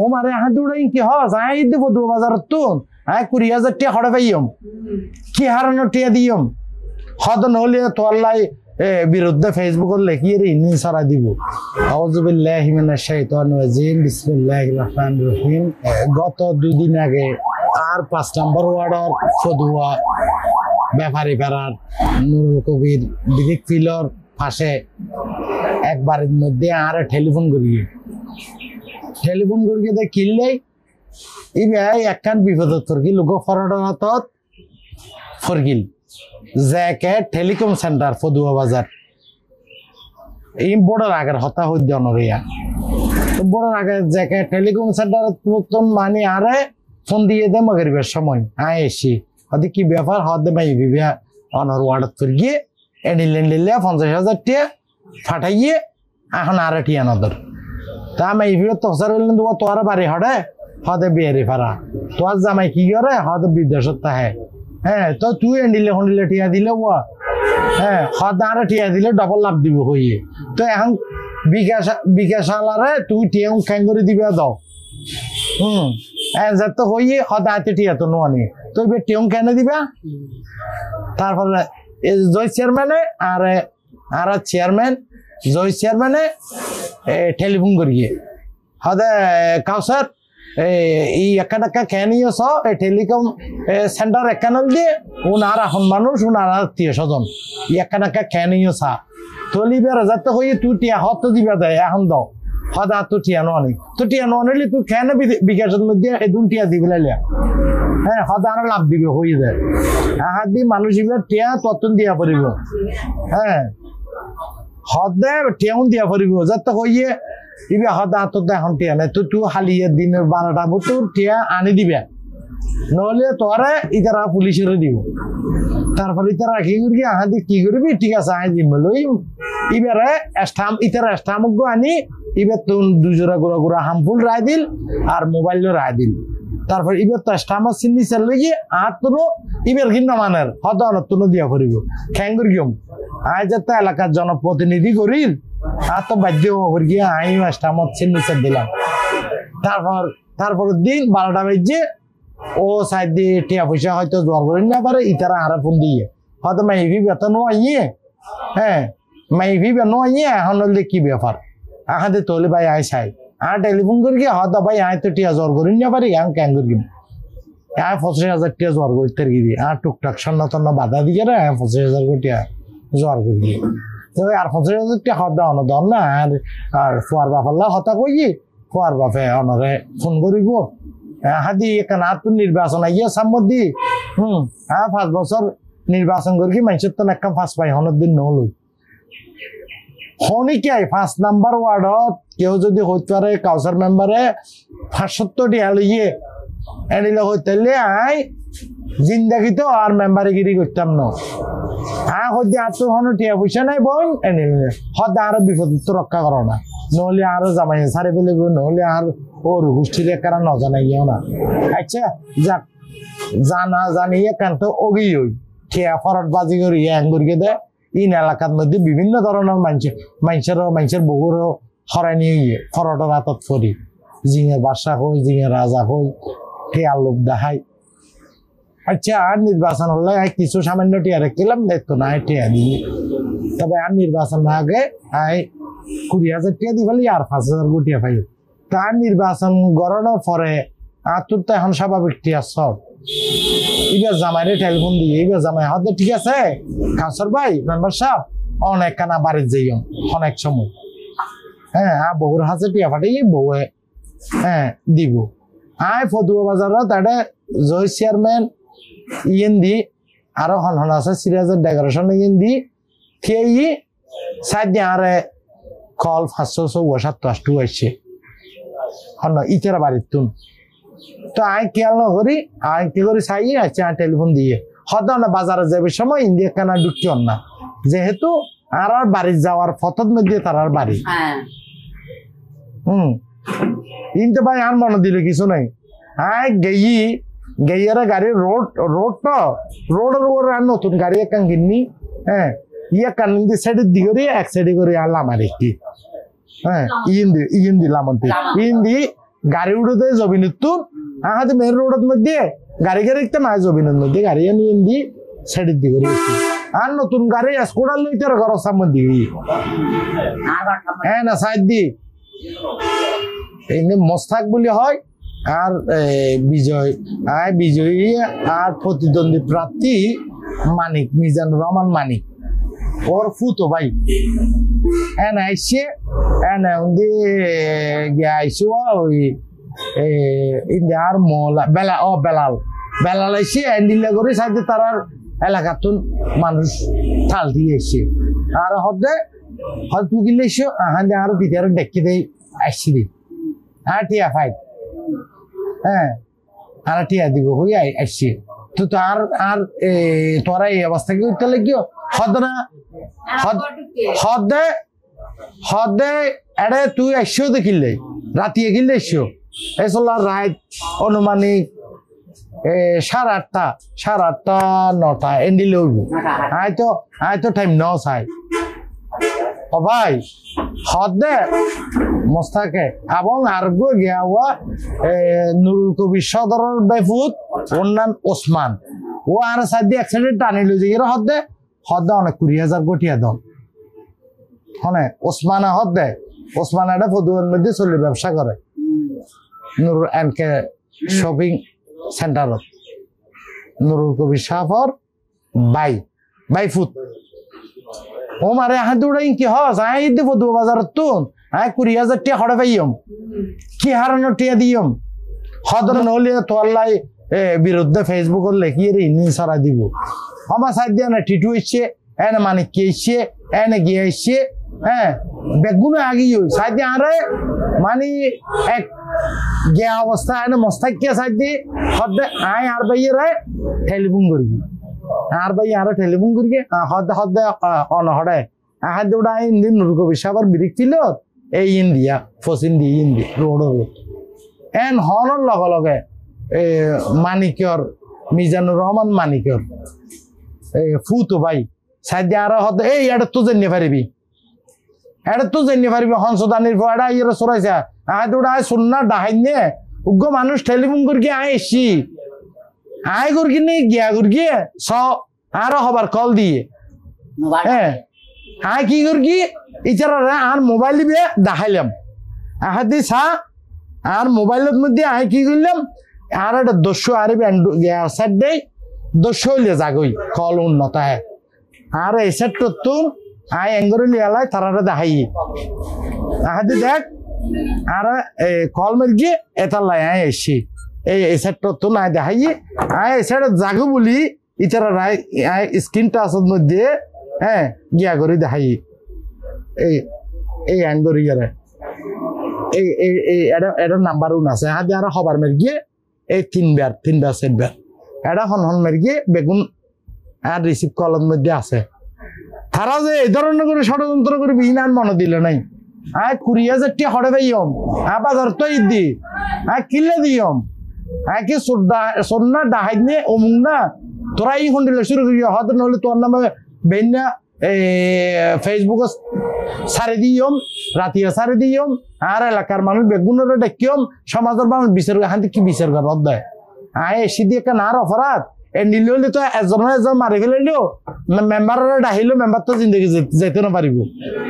ও মারে হাত উড়াই কি হস আই দেবো দু বাজার তুন। আই কুড়ি হাজার টিয়া হড়ে পাইয়ম। কি হারানো টিয়া দিয়ম? হদ নহলে তোয়াল্লাই বিরুদ্ধে ফেসবুকত লেখিয়ে রে ইনি সারা দিব। আউযুবিল্লাহি মিনাশ শাইতানির রাজিম, বিসমিল্লাহির রহিম। গত দুই দিন আগে আর পাঁচ নম্বর ওয়ার্ডর ফদুয়া ব্যাপারী পাড়ার নুরুল কবির বিদিক ফিলর পাশে একবারের মধ্যে আর টেলিফোন করিয়ে। টেলিফোন করিয়ে দেয় কিনলেই। এই ভাই একখান বিপদত ফরগিল লোক হাতত ফরগিল জ্যাকেট টেলিকম সেন্টার ফদুয়া বাজার এই বড় আগের হতা হইদ অনরিয়া বড় আগে জ্যাকেট টেলিকম সেন্টার নতুন মানে আরে ফোন দিয়ে দে মগরিবের সময়। আয় এসি হতে কি ব্যাপার হতে মাই বিবিয়া অনর ওয়ার্ডত ফিরগিয়ে এনিলেন লিলে পঞ্চাশ হাজার টিয়া ফাটাইয়ে এখন আর টিয়া নদর তা আমি এই ভিড় তসার হইলেন তো তোর বাড়ি হড়ে হদে বিয়ারি ফারা তোর জামাই কি করে? হদে বিদেশত তাহে। হ্যাঁ তো তুই এন্ডিলে হন্ডিলে টিয়া দিলে ও। হ্যাঁ হদ আর টিয়া দিলে ডবল লাভ দিব হইয়ে তো এখন বিকাশ বিকাশ আলারে তুই টিয়া খাই করে দিবে দাও। হুম যাতে তো হইয়ে হদ আতে টিয়া তো নোয়ানি। তো এবার টিয়ং কেন দিবা? তারপরে জয় চেয়ারম্যানে আর আর চেয়ারম্যান জয় চেয়ারম্যানে টেলিফোন করিয়ে। হদে কাউসার এই একা টাকা খেয়ে স টেলিকম সেন্টার একানল দিয়ে, উনার এখন মানুষ, উনার আত্মীয় স্বজন। ই একা নিয়ে সা। তলিবে যাতে হইয়ে তুই টিয়া হত দিবা দেয়, এখন দাও। হদা তো টিয়া নোয়ানি তো টিয়া নোয়ানিলে তুই খেয়ে না বিকাশের মধ্যে এদুন টিয়া দিবে লাইলিয়া হ্যাঁ হদা, আরও লাভ দিবে হয়ে যায় আহার দি মানুষ টিয়া তত্তন দিয়া পড়িব। হ্যাঁ। হদে টিয়াউন দিয়া পড়িব যাতে হইয়ে ইবে হদা তো এখন টিয়া নাই, তো তুই হালিয়ে দিনের বারোটা বছর টিয়া আনি দিবে। নহলে তোরে ইতারা পুলিশের দিব। তারপরে ইতারা কি করবি আহাদি কি করবি ঠিক আছে আই দিম লই ইবারে স্টাম ইতারা স্টামক আনি ইবে তুন দুজোড়া গুড়া গুড়া হামফুল রায় দিল আর মোবাইল রায় দিল। তারপর ইবে তো স্টামার চিনি চাল গিয়ে আর তোনো ইবের কিন্তু মানের হত তুনো দিয়া করিব। খ্যাঙ্গুর গিয়ম আই যাতে এলাকার জনপ্রতিনিধি করিল আর তো বাধ্য করি গিয়ে স্টামত চিনি চাল দিলাম। তারপর তারপর দিন বারোটা বাজে, ও সাইড দিয়ে টিয়া পয়সা হয়তো জোয়ার করে না পারে, ইতারা আরে ফোন দিয়ে। হয়তো মাইভি বেতন আইয়ে হ্যাঁ মাইভি বেতন আইয়ে, এখন হলে কি ব্যাপার? আহাতে তোলে ভাই আই চাই আর টেলিফোন করি কি? হয়তো ভাই আয় তো টিয়া জ্বর করি না পারি আমি কেন করি আয় পঁচিশ হাজার টিয়া জ্বর করতে গিয়ে আর টুকটাক সন্ন তন্ন বাধা দিয়ে রে? আয় পঁচিশ হাজার কোটি জ্বর করি দিয়ে তো আর পঁচিশ হাজার টিয়া হতা অনদন না আর আর ফুয়ার বাপাল্লা হতা কই ফুয়ার বাপে অনরে ফোন করিব। হাদি এখানে আর তো নির্বাচন আইয়া সাম্মদি হুম হ্যাঁ পাঁচ বছর নির্বাচন করি মানুষের তো একটা ফার্স্ট পাই হনের দিন নহলো হনিকাই পাঁচ নাম্বার ওয়ার্ডত কেউ যদি হইতে পারে কাউসার মেম্বারে পাঁচসত্তর টিয়া লইয়ে এনিলে হইতে আই জিন্দাগিতে আর মেম্বারে গিরি করতাম না। হ্যাঁ হইতে আর তো টিয়া পয়সা নাই বোন এনিলে হদ আর বিপদ রক্ষা করো না। নহলে আরও জামাই সারে ফেলে নহলে আর ওর গোষ্ঠীর কারা নজানাইও না। আচ্ছা যাক। জানা জানিয়ে কেন তো অগি হই। খেয়া ফরট বাজি করি করিয়ে দেয় ইন এলাকার মধ্যে বিভিন্ন ধরনের মানুষ মানুষেরও মানুষের বহুরও হরাই নিয়ে গিয়ে ফরটের হাতত ফরি জিঙের বাসা হই জিঙের রাজা হই খেয়াল লোক দেখাই আচ্ছা আর নির্বাচন হলে কিছু সামান্য টিয়া রেখেলাম দেখতো না টিয়া দিয়ে তবে আর নির্বাচন না আগে আই কুড়ি হাজার টিয়া দিয়ে ফেলি আর পাঁচ হাজার গুটিয়া পাই। তার নির্বাচন গড়ানোর পরে আর তোর তো এখন স্বাভাবিক টিয়া সব। এবার জামাইরে টেলিফোন দিয়ে এবার জামাই হাতে ঠিক আছে? কাউসার ভাই, মেম্বার সাহেব, অনেক কানা বাড়ির যাইও অনেক সময়। হ্যাঁ আর বহুর হাতে টিয়া ফাটাই বউয়ে হ্যাঁ দিব। আয় ফতুয়া বাজারত তাতে জয় চেয়ারম্যান ইয়েন দি, আরও হন আছে সিরিয়াজের ডেকোরেশন ইয়েন দি খেয়ে সাইড দিয়ে আরে কল পাঁচশো চৌ সাতশো আটটু আসছে হন ইতারা বাড়ির তুন। তো আই খেয়াল করি আই কি করি চাই আচ্ছা টেলিফোন দিয়ে। হয়তো না বাজারে যাবে সময় ইন্ডিয়া কেনা ঢুকতে না। যেহেতু আর আর বাড়ি যাওয়ার ফতত মধ্যে তার আর বাড়ি হুম। কিন্তু ভাই আর মনে দিলে কিছু নাই। আই গেই, গেইয়ারে গাড়ি রোড রোড তো, রোডের উপরে আর নতুন গাড়ি একান কিনি হ্যাঁ। ইয়া কান দি সাইডের দিকে এক সাইডে করে আর কি হ্যাঁ ইন দি ইন দি লামন্তি ইন দি গাড়ি উড়োতে জবিনুত্তুর আহাতে মেন রোডের মধ্যে, গাড়ি গাড়ি একটা নাই জবিনের মধ্যে, গাড়ি নিয়ে দি সাইডের দিকে গেছি আর নতুন গাড়ি, স্কুটার লইতে ঘর সামনে দিকে হ্যাঁ না সাইড দি। এমনি মস্তাক বলি হয়, আর বিজয়। আর বিজয়ী, আর প্রতিদ্বন্দ্বী প্রার্থী মানিক, মিজানুর রহমান মানিক। ওর ফুতো ভাই। এন আইসে উন্দি গিয়ে আইসো ওই ইন্দি আর মোলা বেলা, ও বেলাল। বেলাল আইসে এন্ডিলা করে সাইডে তারার এলাকাতুন মানুষ থাল দিয়ে এসে আর হদে হদ তুকিলে এসো আহান্দে আর দিতে ডেকে দেই আসছি দি আর টিয়া ফাই হ্যাঁ আর টিয়া দিব হই আসছি তো তো আর আর তোরা এই অবস্থা কি করতে লাগিও হদ না হদ হদে এড়ে তুই আসিও দেখিলে রাতিয়ে গিলে এসিও এসলার রাত অনুমানিক সাড়ে আটটা সাড়ে আটটা নটা এন্ডিলে উঠব আয় তো আয় তো টাইম ন চাই ভাই, হদে মোস্তাকে এবং আরগো গিয়া হওয়া নুরুল কবির সদরের বেফুত অন্যান ওসমান ও আর সাইডে অ্যাক্সিডেন্ট টানি লই যে হদে হদে অনেক কুড়ি হাজার কোটিয়া দল হনে ওসমানে হদে ওসমান এটা ফতুয়ার মধ্যে চলে ব্যবসা করে নুরুল এনকে শপিং সেন্টারত নুরুল কবির সাফর বাই বাই ফুট ও মারে হাত দৌড়াই কি হস আই দিব দু বাজারত তুন। আই কুড়ি হাজার টিয়া হড়ে পাইয়ম। কি হারানো টিয়া দিয়ম? হদর নহলে তোয়াল্লাই বিরুদ্ধে ফেসবুকত লেখিয়ে রে, ইনি সারা দিব। আমার সাইড দিয়ে না টিটু এসছে, এনে মানে কে এসছে, এনে গিয়ে এসছে হ্যাঁ বেগুনে আগিয়ে সাইড দিয়ে আরে মানে এক গিয়া অবস্থা, এনে মস্তাক কে সাইড দিয়ে হদে আই আর বাইয়ে রে টেলিফোন করি। আর ভাই, আরও টেলিফোন করি হদে হদে অনহড়ে আহার দৌড়া ইন্দি নুরকবি সাবার বিরিক ছিল, এই ইন্ডিয়া ফসিন দি ইন্দি, রোড। এন হনর লগে লগে মানিকর মিজানুর রহমান মানিকর এ ফুতো ভাই সাইডে আরও হদে, এই এটা তো জানিয়ে পারিবি এটা তো জানিয়ে পারিবি হংসদানির এটা ইয়ে সরাইছে। আহার দৌড়া শুননা ডাহাইনে উগ্র মানুষ টেলিফোন করি আয় এসছি আয় করি নি গিয়া করি স আরও হবার কল দিয়ে। হ্যাঁ। আয় কি করি ইচারা আর মোবাইল দিবে দেখাইলাম। আহা দি সা আর মোবাইলের মধ্যে আয় কি করলাম? আর একটা দস্যু আর সাইড দেই। দস্যু হইলে যাগই কল উন্নত হ্যাঁ। আর এই সেট তুন আয় এঙ্গরে লিয়ালাই তারা দেখাই। আহার দি দেখ আর কল মেরে গিয়ে এটা লাই আয় এসছি এই এই তো নাই দেখাই আয়, এই জাগু বলি। ইতারা রায়, আয় স্ক্রিন টাচের মধ্যে হ্যাঁ গিয়া করে দেখাই এই এই অ্যাঙ্গর ইয়ারে এই এই এই এটা নাম্বার উন আছে। হাতে আর হবার মেরে গিয়ে, এই তিনবার তিনবার সেটবার এটা হন হন মেরে গিয়ে, বেগুন আর রিসিভ কলের মধ্যে আছে। তারা যে এই ধরনের করে ষড়যন্ত্র করে বিহীন মনে দিলে নাই। আয় কুড়ি হাজার টিয়া হড়ে পাইয়ম আ বাজার তো ঈদ দি আয় কিলে দিয়ম আয় কি সন্না ডাহাই নে অমুক না তোরা এই হন্ডিলে শুরু করি হয়তো নহলে তোর নামে বেন্যা ফেসবুকে সারি দিয়ম, রাতিয়া সারি দিয়ম, আর এলাকার মানুষ বেগুনের ডাকিয়ম, সমাজের মানুষ বিচার হাতে কি বিচার করার দেয় আয়, এসি দিয়ে কেন আর অপরাধ? এ নিলে হলে তো এজন এজন মারি ফেলাইলেও মেম্বারের ডাহিলেও মেম্বার তো জিন্দগি যেতে না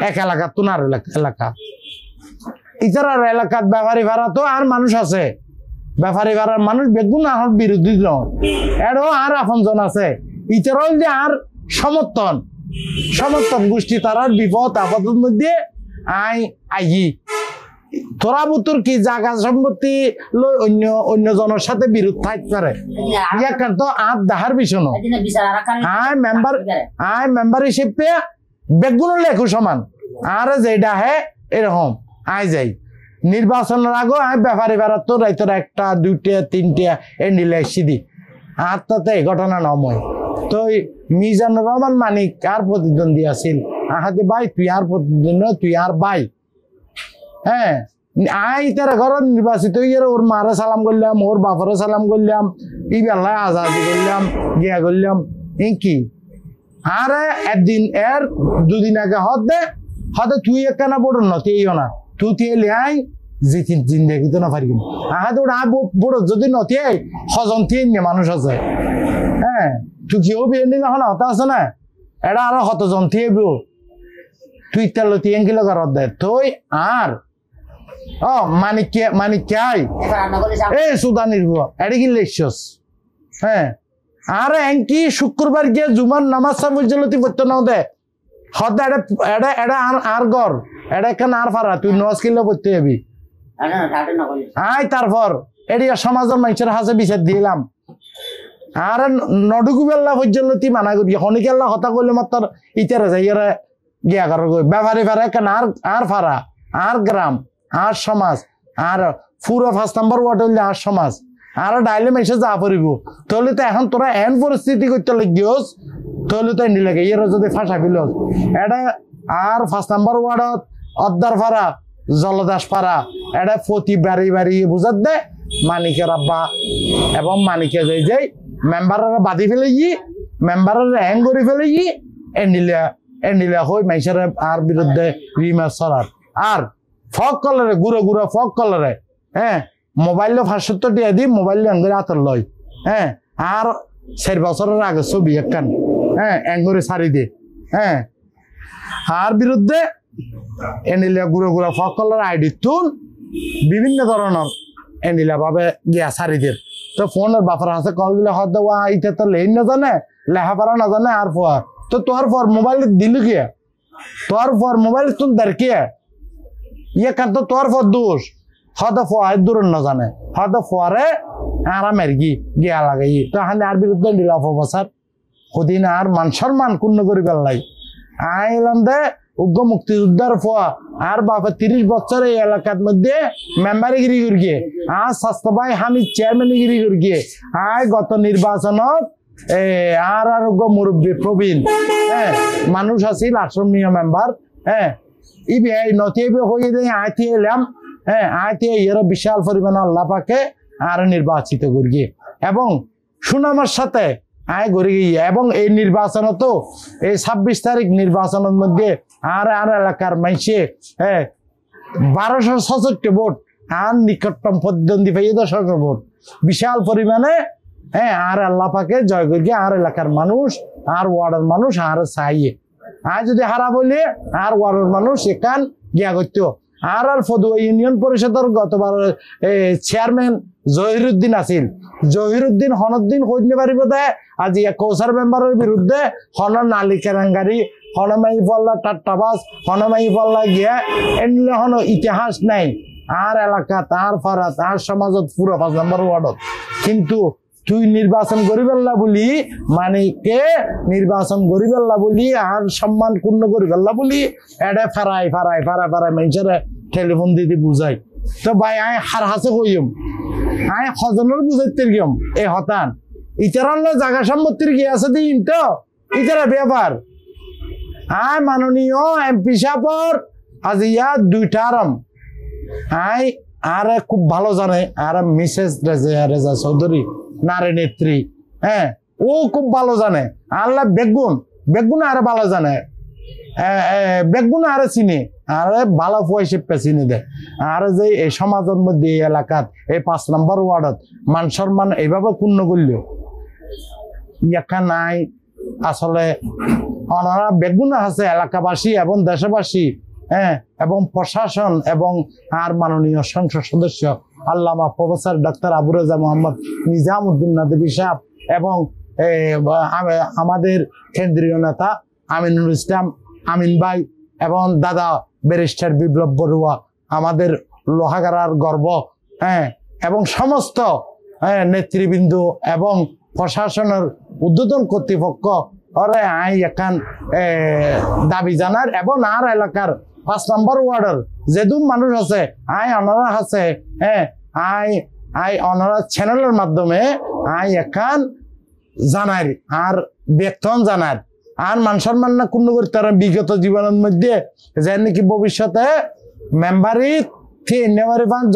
এক এলাকার তো না আর এলাকা- ইতার আর এলাকাত ব্যাপারী ভাড়া তো আর মানুষ আছে। ব্যাপারী ভাড়ার মানুষ বেগুন আর বিরোধী নয় এরও আর আপনজন আছে। ইতারও যে আর সমর্থন সমর্থন গোষ্ঠী তারার বিপদ আপদের মধ্যে আই আই তোরা বুতুর কি জায়গা সম্পত্তি লই অন্য অন্য জনের সাথে বিরোধ থাকতে পারে? ইয়াকার তো আর দাহার বিষয় নয়। আয় মেম্বার আয় মেম্বার হিসেবে বেগুন লেখু সমান আর যেটা হে এরকম। আই যাই। নির্বাচনের আগে আয় ব্যাপারে বেড়াত, রাইতর একটা, দুইটা, তিনটা এন্ডিলে সিদি আর তাতে ঘটনা নময়। তো এই মিজানুর রহমান মানিক আর প্রতিদ্বন্দ্বী আছিল। আহাতে ভাই, তুই আর প্রতিদ্বন্দ্বী তুই আর ভাই। হ্যাঁ আই তার ঘর নির্বাচিত হয়ে ওর মারে সালাম করলাম, ওর বাপরে সালাম করলাম, ই বেলায় আজাদি করলাম, গিয়া করলাম কি? আরে একদিন এর দুদিন আগে হদ দে হদে তুই একখানা বড় নতিও না। তুই তিয়ে আই জিতি জিন্দগি তো না পারিম আহা তো বড় যদি নথিয়ে হজন থিয়ে নিয়ে মানুষ আছে। হ্যাঁ তুই বিয়ে নিলে এখন হতা আছে না? এটা আরও হতজন থিয়ে তুই তেল তিন কিলো ঘরত দে। তুই আর ও মানিক মানিক আই। এ সুদানির বুয়া এটা কি লেখছস হ্যাঁ আর শুক্রবার গিয়ে জুমার নামাজ বুঝলি পড়তে নাও দে। হদ এটা এটা এটা আর গর এটা এখানে আর ফারা তুই নজ কিলো পড়তে যাবি। আয় তারপর এটি সমাজের মানুষের হাসে বিচার দিলাম আর নডুকু বেল্লা পর্যন্ত মানা করি শনিকেল্লা হতা করলে মাত্র ইতারে যাই ইয়ারে গিয়া করার ব্যাপারে ফেরা কেন আর আর ফারা আর গ্রাম আর সমাজ আর পুরো ফার্স্ট নাম্বার ওয়ার্ড হইলে আর সমাজ আর ডাইলে মেসে যা পড়িব। তাহলে তো এখন তোরা এন পরিস্থিতি করতে লাগিস তাহলে তো এন্ডি লাগে ইয়ের যদি ফাঁসা ফিল এটা আর ফার্স্ট নাম্বার ওয়ার্ডত অদ্দার ফারা জলদাস পাড়া এটা প্রতি বাড়ি বাড়ি বুঝাত দে, মানিকের আব্বা এবং মানিকে যাই যাই মেম্বারের বাদি ফেলে ই, মেম্বারের হ্যাং করে ফেলে ই এন্ডিলিয়া এন্ডিলিয়া হই মাইসের আর বিরুদ্ধে রিমার সরার। আর ফক কলরে, গুঁড়ো গুঁড়ো ফক কলরে হ্যাঁ মোবাইল ফাঁসত্তর টিয়া দি মোবাইল এঙ্গরে হাতের লয় হ্যাঁ আর চার বছরের আগে ছবি একখান হ্যাঁ এঙ্গরে সারি দে হ্যাঁ আর বিরুদ্ধে এন্ডিলিয়া গুঁড়ো গুঁড়ো ফক কলর আইডি তুন বিভিন্ন ধরনের এন্ডিলা ভাবে গিয়া সারিদের তো ফোনের বাপার হাতে কল দিলে হয়তো ওয়া ইতে তো লেন না জানে লেখাপড়া না জানে আর ফোয়া তো তোর পর মোবাইল দিল কি? তোর পর মোবাইল তুন দার কি? ইয়ে তো তোর পর দোষ। হয়তো ফোয়া দূর না জানে হয়তো ফোয়ারে আরামের গি, গিয়া লাগে তো হানে আর বিরুদ্ধে দিলা অপপ্রচার কদিন আর মান সম্মান পূর্ণ করি পেলাই আইলাম দে উগ্র মুক্তিযোদ্ধার ফোয়া। আর বাপে তিরিশ বছর এই এলাকার মধ্যে মেম্বারে গিরি করি আর স্বাস্থ্য ভাই হামিদ চেয়ারম্যান গিরি করি গিয়ে আয় গত নির্বাচনত আর আর উগ্র মুরব্বী প্রবীণ হ্যাঁ মানুষ আছিল আশ্রমীয় মেম্বার হ্যাঁ ইবি এই নথি হয়ে দেয় আইতে এলাম হ্যাঁ আইতে এর বিশাল পরিমাণ আল্লাহ পাকে আর নির্বাচিত করি গিয়ে এবং সুনামের সাথে আয় ঘুরে গিয়ে এবং এই নির্বাচন তো এই ছাব্বিশ তারিখ নির্বাচনের মধ্যে আর আর এলাকার মাইসে হ্যাঁ বারোশো ছষট্টি ভোট আর নিকটতম প্রতিদ্বন্দ্বী পাইয়ে দশশো ভোট। বিশাল পরিমাণে হ্যাঁ আর আল্লাহ পাকে জয় করিয়ে আর এলাকার মানুষ, আর ওয়ার্ডের মানুষ, আর চাইয়ে আর যদি হারা বলি, আর ওয়ার্ডের মানুষ এখান গিয়া করতো। আর আর ফদুয়া ইউনিয়ন পরিষদের গতবার চেয়ারম্যান জহিরুদ্দিন আছিল। জহিরুদ্দিন খোঁজ নিয়ে পারিব দে আজি কৌসার মেম্বারের বিরুদ্ধে হন নালি কেরাঙ্গারি হনমাই পল্লা টাট্টাবাস হনমাই পল্লা গিয়া এনলে হন ইতিহাস নাই। আর এলাকা, তার ফারা, তার সমাজত পুরো পাঁচ নম্বর ওয়ার্ডত। কিন্তু তুই নির্বাচন করি পেল্লা বলি মানে কে নির্বাচন করি পেল্লা বলি, আর সম্মান পূর্ণ করি পেল্লা বলি, এডে ফারাই ফারাই ফারাই ফারাই মানুষের টেলিফোন দিতে বুঝাই তো ভাই, আয় হার হাসে কইম। আয় হজনের বুঝাইতে গিয়ম। এই হতান। ইতারার জায়গা সম্পত্তির কি আছে দিন তো। ইতারা ব্যাপার আয় মাননীয় এমপি সাপর আজ ইয়া দুইটা আরাম। আয় আর খুব ভালো জানে। আর মিসেস রেজা রেজা চৌধুরী, নারী নেত্রী। হ্যাঁ ও খুব ভালো জানে। আল্লাহ বেগুন বেগুন আরে ভালো জানে। বেগুন আরে চিনি, আরে ভালো পয়সা চিনি দেয় আর যে এই সমাজের মধ্যে এই এলাকাত, এই পাঁচ নম্বর ওয়ার্ডত মান সম্মান এইভাবে পূর্ণ করল ইয়াকা নাই। আসলে ওনারা বেগুন আছে এলাকাবাসী এবং দেশবাসী হ্যাঁ এবং প্রশাসন এবং আর মাননীয় সংসদ সদস্য, আল্লামা প্রফেসর ডাক্তার আবু রাজা মোহাম্মদ নিজামুদ্দিন নাদবী সাহেব এবং আমাদের কেন্দ্রীয় নেতা আমিনুল ইসলাম আমিন ভাই এবং দাদা ব্যারিস্টার বিপ্লব বড়ুয়া, আমাদের লোহাগারার গর্ব হ্যাঁ এবং সমস্ত হ্যাঁ নেতৃবৃন্দ এবং প্রশাসনের উদ্বোধন কর্তৃপক্ষ ওরে আই এখান দাবি জানার এবং আর এলাকার পাঁচ নম্বর ওয়ার্ডের যেদুম মানুষ আছে, আই অনারা আছে হ্যাঁ আই আই অনারা চ্যানেলের মাধ্যমে আই এখান জানার আর বেতন জানার আর মান সম্মান না কোনো তারা বিগত জীবনের মধ্যে যে নাকি ভবিষ্যতে মেম্বারি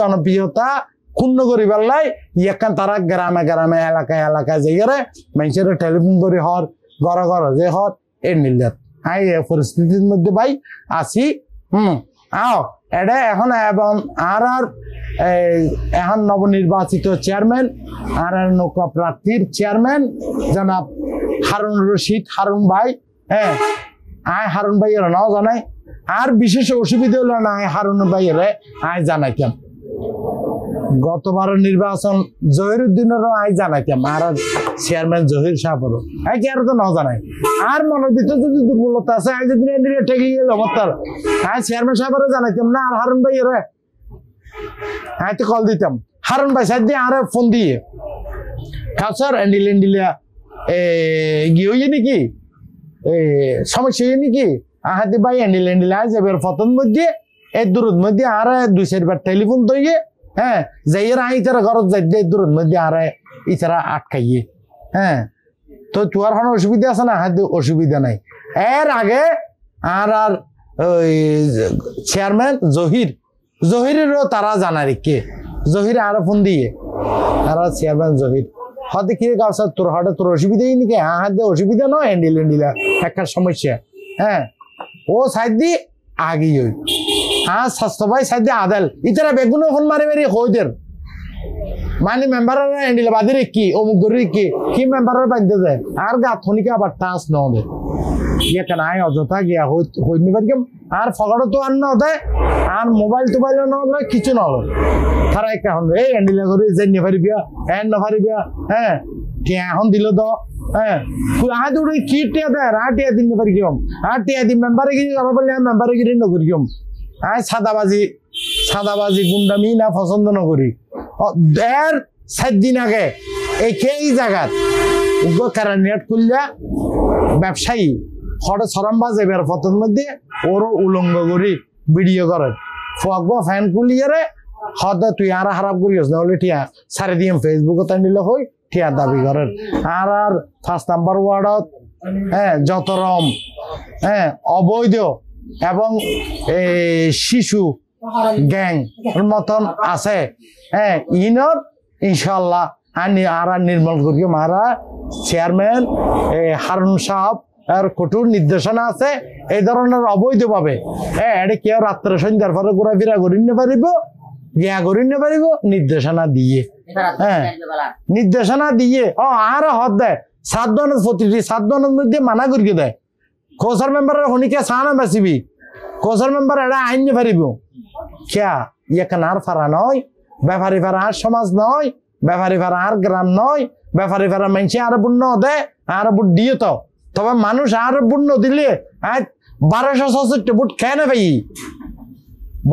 জনপ্রিয়তা ক্ষুণ্ণ করি পারলাই ইয়াকান তারা গ্রামে গ্রামে, এলাকায় এলাকায় যাইয়ারে মানুষের টেলিফোন করে হর ঘর ঘর যে হর, এ হ্যাঁ এই পরিস্থিতির মধ্যে ভাই আসি হুম, আও। এটা এখন এবং আর আর এখন নবনির্বাচিত চেয়ারম্যান আর আর নৌকা প্রার্থীর চেয়ারম্যান, জনাব হারুন রশিদ হারুন ভাই। হ্যাঁ আয় হারুন ভাই এরা নাও জানাই। আর বিশেষ অসুবিধা হলো না, আয় হারুন ভাই এরা আয় জানাইতাম গতবার নির্বাচন জহিরুদ্দিনেরও আই জানাইতাম আর চেয়ারম্যান জহির সাহেবেরও আই কি আর তো নাও জানাই আর মনের ভিতরে যদি দুর্বলতা আছে আই যদি ঠেকে গেল তার। আই চেয়ারম্যান সাহেবেরও জানাইতাম না, আর হারুন ভাই এর আই তো কল দিতাম। হারুন ভাই সাহেব দিয়ে আর ফোন দিয়ে। কাউসার এন্ডিল এন্ডিলিয়া এ গিয়ে নাকি? এ, সমস্যা হইয়ে নাকি? আহাদি ভাই, এন্ডিল, এন্ডিলা যাবে ফতন মধ্যে এই দূরের মধ্যে আর দুই, চারবার টেলিফোন দইয়ে হ্যাঁ যাইয়ের আই তারা ঘরত যাই দিয়ে দূরের মধ্যে আর ইতারা আটকাইয়ে হ্যাঁ। তো তোর কোনো অসুবিধা আছে না? হাতে অসুবিধা নাই। এর আগে আর আর চেয়ারম্যান জহির, জহিরেরও তারা জানারি কে জহির আর ফোন দিয়ে আর চেয়ারম্যান জহির। হতে কি কাউসা তোর হঠাৎ তোর অসুবিধাই নাকি হ্যাঁ হাতে অসুবিধা নয় হ্যান্ডিল হ্যান্ডিলা একটা সমস্যা। হ্যাঁ ও সাইড দি আগে ওই হ্যাঁ স্বাস্থ্য ভাই সাইড আদাল। ইতারা বেগুনো ফোন মারি মারি হইদের মানে মেম্বার হ্যান্ডিল বাদিরে কি, অমুক গরি কি কি মেম্বার বান্ধে দেয় আর গা আবার টাস ন দে। ইয়ে কেন আয় অযথা গিয়া হই নিবার কেম আর ফগড় তো আর ন দেয় আর মোবাইল টোবাইল ন কিছু ন হলো তারা একটা হন এই হ্যান্ডিল করে যে নিয়ে পারিবিয়া হ্যাঁ ন পারিবিয়া হ্যাঁ কে এখন দিল তো হ্যাঁ আজ উড়ে কি টিয়া দেয় আর টিয়া দিন পারি কিম আর টিয়া দিন মেম্বারে গিয়ে আয় সাদাবাজি সাদাবাজি গুন্ডামি না পছন্দ নকরি এর সাত দিন আগে একেই জায়গাত উগ্র কারানিয়াট করলে ব্যবসায়ী হঠাৎ বাজে বের ফটোর মধ্যে ওরও উলঙ্গ করি, ভিডিও করে। ফকব ফ্যান কুলিয়ারে হতে তুই আর খারাপ করিস না, হলে টিয়া সারি দিয়ে ফেসবুকত নিলে হই টিয়া দাবি করেন। আর আর ফার্স্ট নাম্বার ওয়ার্ডত হ্যাঁ যত রম হ্যাঁ অবৈধ এবং এই শিশু গ্যাং মতন আছে। হ্যাঁ ইনর ইনশাল্লাহ আর আর নির্মল করি মারা চেয়ারম্যান হারুন সাহেব আর কঠোর নির্দেশনা আছে এই ধরনের অবৈধভাবে। হ্যাঁ এটা কেউ রাত্রে সন্ধ্যার পরে ঘোরাফেরা করি না পারিব গিয়া করি না পারিব নির্দেশনা দিয়ে। হ্যাঁ নির্দেশনা দিয়ে। ও আর হদ দেয় সাত দনের প্রতিটি সাত দনের মধ্যে মানা করিয়ে দেয় কোসার মেম্বারের হনিকে সানা বাঁচিবি কোসার মেম্বার এটা আইন পারিব খেয়া ইয়াকে আর ফারা নয় ব্যাপারী ফারা আর সমাজ নয় ব্যাপারী ফারা আর গ্রাম নয় ব্যাপারী ফারা মানুষে আর বুট দে আর বুট দিয়ে তো তবে মানুষ আর বুট দিলে আজ বারোশো ছষট্টি বুট খেয়ে নেবে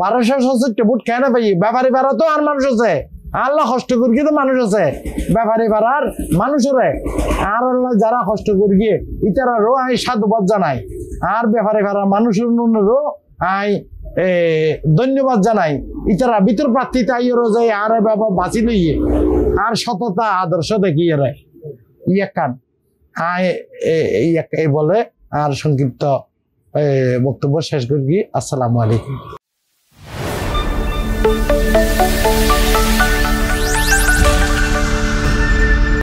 বারোশো ছষট্টি বুট খেয়ে নেবে ব্যাপারী ফারা তো আর মানুষ আছে। আল্লাহ কষ্ট করি তো মানুষ আছে। ব্যাপারী ফারার মানুষরে আর আল্লাহ যারা কষ্ট করি ইতারারও আই সাধুবাদ জানাই আর ব্যাপারী ফারা মানুষের আই ধন্যবাদ জানাই ইতারা ভিতর প্রার্থীতে আইয়েরও যাই আর বাবা বাঁচি লইয়ে আর সততা, আদর্শ দেখিয়ে রে ইয়াকান আয় এই এক- বলে আর সংক্ষিপ্ত বক্তব্য শেষ করি। আসসালামু আলাইকুম।